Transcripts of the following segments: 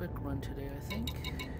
quick run today, I think.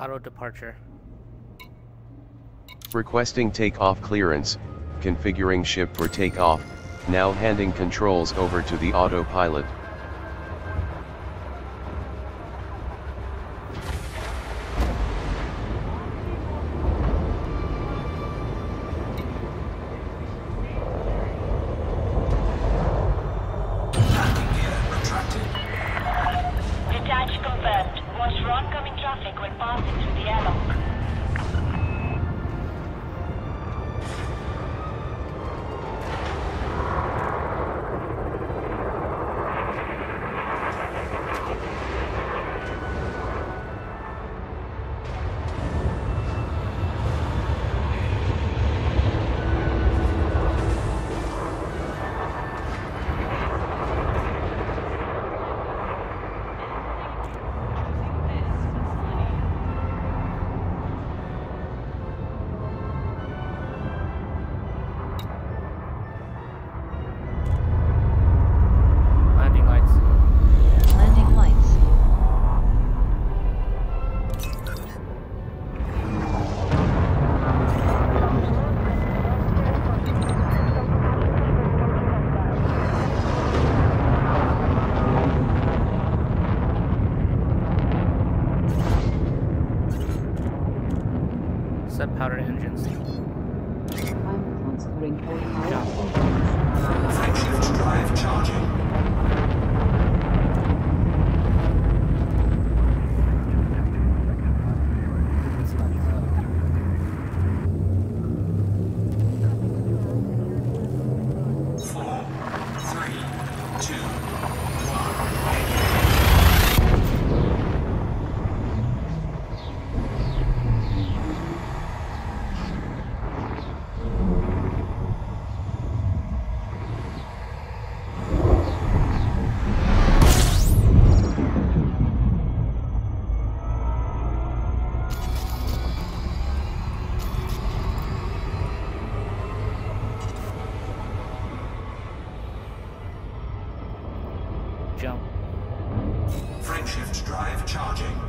Auto departure. Requesting takeoff clearance, configuring ship for takeoff, now handing controls over to the autopilot. Jump. Frameshift drive charging.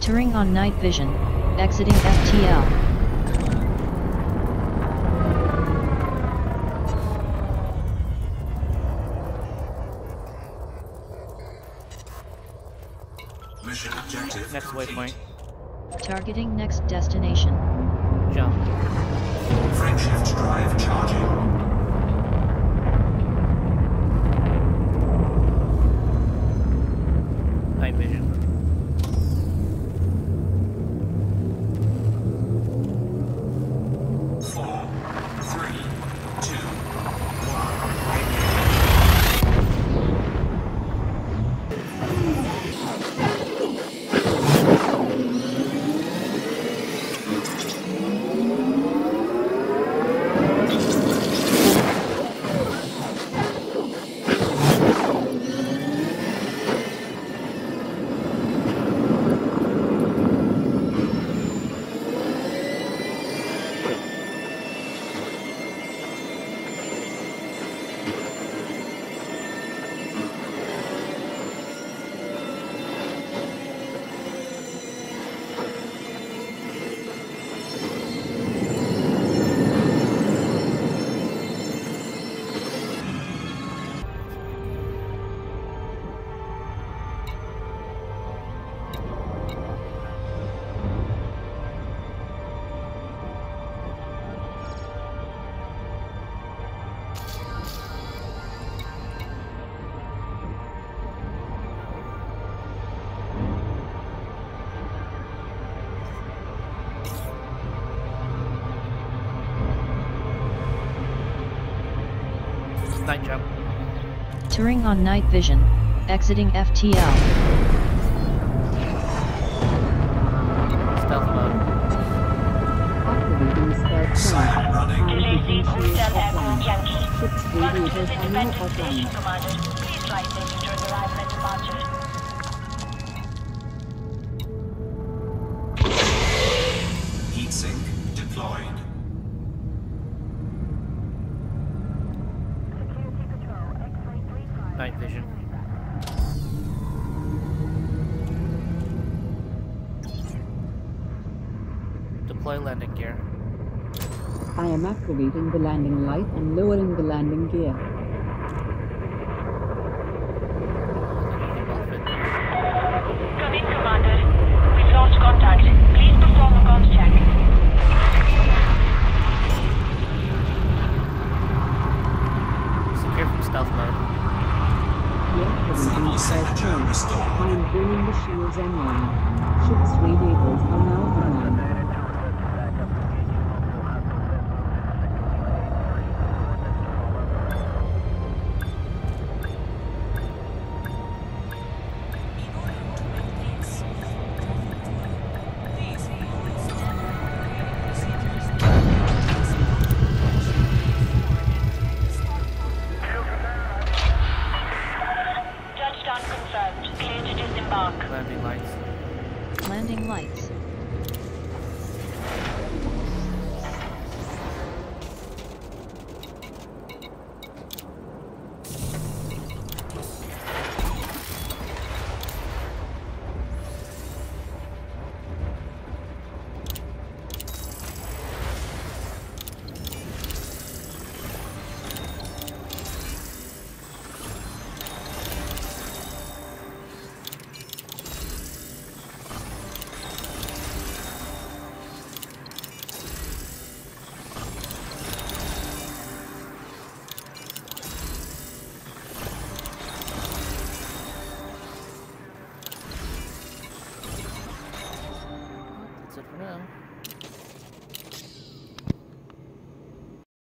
Touring on night vision. Exiting FTL. Mission objective Next waypoint. Targeting next destination. Jump. Night jump. Touring on night vision. Exiting FTL. Stealth mode. Activating stealth Silent mode. running. Delay High Hostel defense Yankee. Ship's Welcome to radiators the are now Independence Station, offline. Commander. Please fly safe during arrival and departure. Night vision. Deploy landing gear. I am activating the landing light and lowering the landing gear. Bringing the shields online.